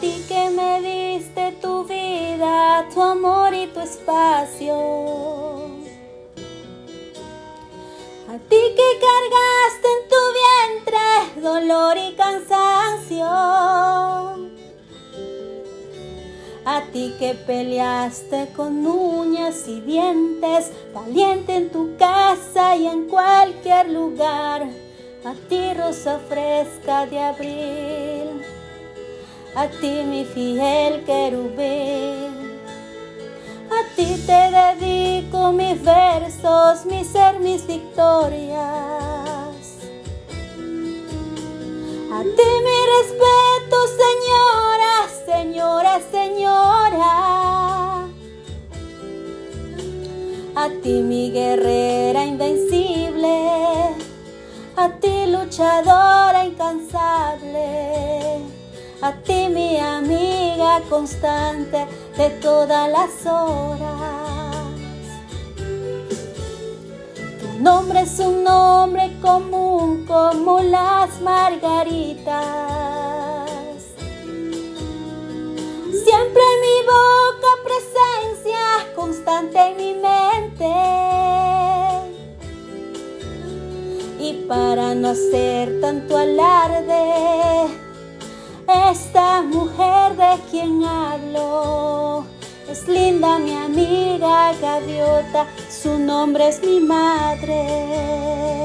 ti que me diste tu vida, tu amor y tu espacio. A ti que cargaste en tu vientre dolor y cansancio. A ti que peleaste con uñas y dientes, valiente en tu casa y en cualquier lugar. A ti rosa fresca de abril, a ti mi fiel querubín. A ti te dedico mis versos, mi ser, mis victorias. A ti mi respeto, señora, señora, señora. A ti mi guerrera invencible, a ti luchadora incansable, a ti mi amiga constante de todas las horas. Tu nombre es un nombre común como las margaritas. Siempre en mi boca presencia constante en mi mente. Y para no hacer tanto alarde, esta mujer de quien hablo es linda mi amiga gaviota, su nombre es mi madre.